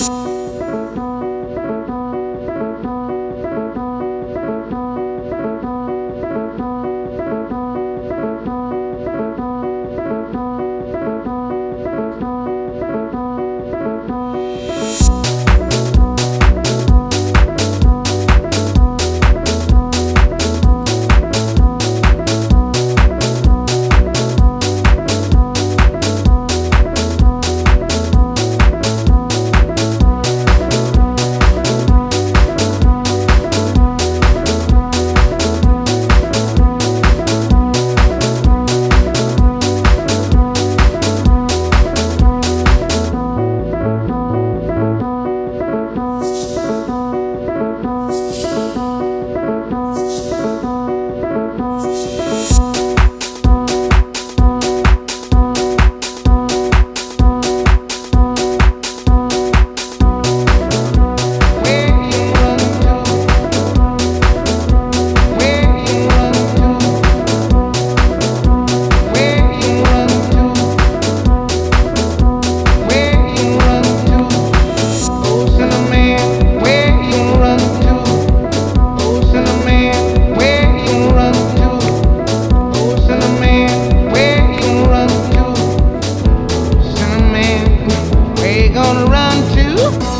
you Woo!